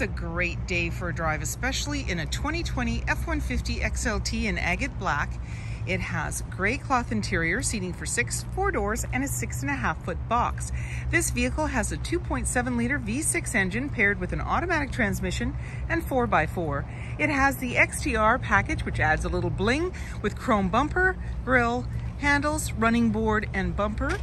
It's a great day for a drive, especially in a 2020 F-150 XLT in agate black. It has gray cloth interior, seating for six, four doors, and a six and a half foot box. This vehicle has a 2.7 liter V6 engine paired with an automatic transmission and 4x4. It has the XTR package, which adds a little bling with chrome bumper, grille, handles, running board, and bumper.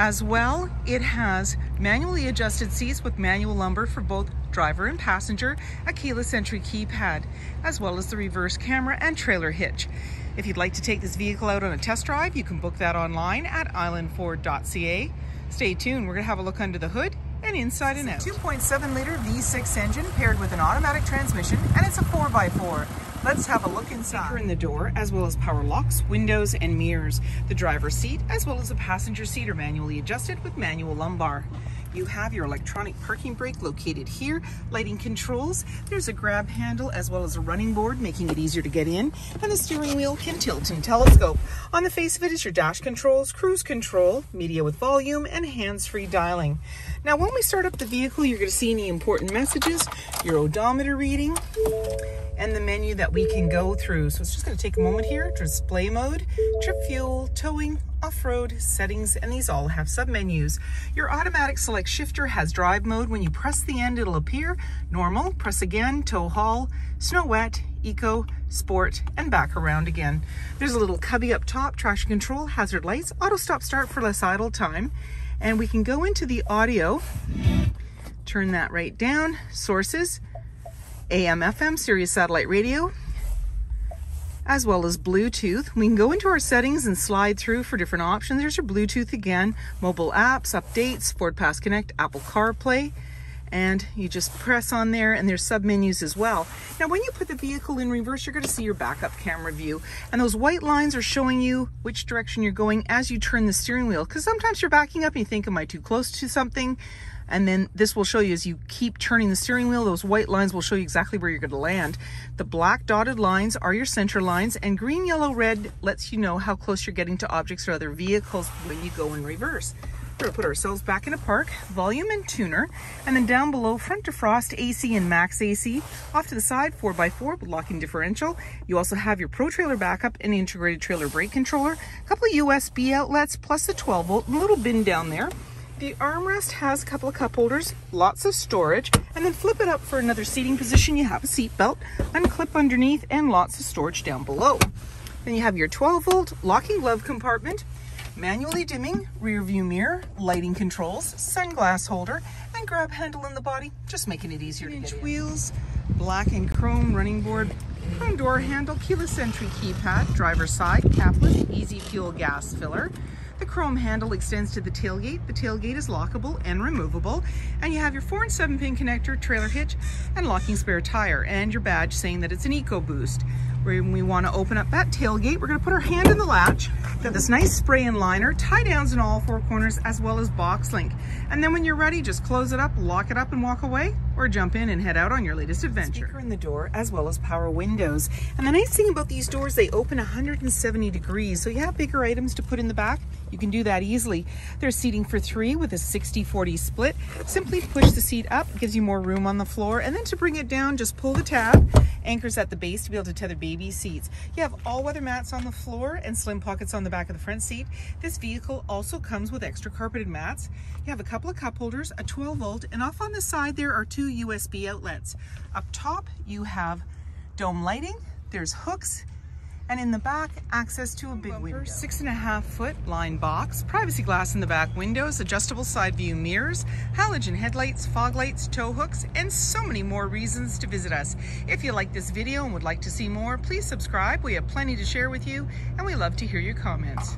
As well, it has manually adjusted seats with manual lumbar for both driver and passenger, a keyless entry keypad, as well as the reverse camera and trailer hitch. If you'd like to take this vehicle out on a test drive, you can book that online at islandford.ca. Stay tuned, we're gonna have a look under the hood and inside and out. 2.7 liter V6 engine paired with an automatic transmission and it's a 4x4. Let's have a look inside. in the door, as well as power locks, windows, and mirrors. The driver's seat, as well as the passenger seat are manually adjusted with manual lumbar. You have your electronic parking brake located here, lighting controls. There's a grab handle as well as a running board, making it easier to get in. And the steering wheel can tilt and telescope. On the face of it is your dash controls, cruise control, media with volume, and hands-free dialing. Now, when we start up the vehicle, you're gonna see any important messages, your odometer reading, and the menu that we can go through. So it's just gonna take a moment here, display mode, trip fuel, towing, off-road, settings, and these all have sub-menus. Your automatic select shifter has drive mode. When you press the end, it'll appear normal, press again, tow haul, snow wet, eco, sport, and back around again. There's a little cubby up top, traction control, hazard lights, auto stop start for less idle time. And we can go into the audio, turn that right down, sources, AM, FM, Sirius satellite radio, as well as Bluetooth. We can go into our settings and slide through for different options. There's your Bluetooth again, mobile apps, updates, Ford Pass Connect, Apple CarPlay, and you just press on there and there's sub menus as well. Now when you put the vehicle in reverse, you're gonna see your backup camera view and those white lines are showing you which direction you're going as you turn the steering wheel because sometimes you're backing up and you think, am I too close to something? And then this will show you as you keep turning the steering wheel, those white lines will show you exactly where you're gonna land. The black dotted lines are your center lines and green, yellow, red lets you know how close you're getting to objects or other vehicles when you go in reverse. We're gonna put ourselves back in a park, volume and tuner, and then down below, front defrost, AC and max AC. Off to the side, 4x4 with locking differential. You also have your Pro Trailer backup and integrated trailer brake controller, a couple of USB outlets, plus a 12 volt, and a little bin down there. The armrest has a couple of cup holders, lots of storage, and then flip it up for another seating position. You have a seat belt, unclip underneath, and lots of storage down below. Then you have your 12 volt locking glove compartment, manually dimming rear view mirror, lighting controls, sunglass holder, and grab handle in the body, just making it easier to get in. wheels, black and chrome running board, chrome door handle, keyless entry keypad, driver side, capless, easy fuel gas filler, the chrome handle extends to the tailgate. The tailgate is lockable and removable. And you have your four and seven pin connector, trailer hitch, and locking spare tire, and your badge saying that it's an EcoBoost. When we want to open up that tailgate, we're going to put our hand in the latch. Got this nice spray and liner, tie downs in all four corners, as well as box link. And then when you're ready, just close it up, lock it up, and walk away, or jump in and head out on your latest adventure. Speaker in the door, as well as power windows. And the nice thing about these doors, they open 170 degrees, so you have bigger items to put in the back. You can do that easily. There's seating for three with a 60-40 split. Simply push the seat up, gives you more room on the floor, and then to bring it down, just pull the tab anchors at the base to be able to tether baby seats. You have all-weather mats on the floor and slim pockets on the back of the front seat. This vehicle also comes with extra carpeted mats. You have a couple of cup holders, a 12 volt, and off on the side there are two USB outlets. Up top, you have dome lighting, there's hooks, and in the back, access to a big window. Six and a half foot line box, privacy glass in the back windows, adjustable side view mirrors, halogen headlights, fog lights, tow hooks, and so many more reasons to visit us. If you like this video and would like to see more, please subscribe. We have plenty to share with you, and we love to hear your comments.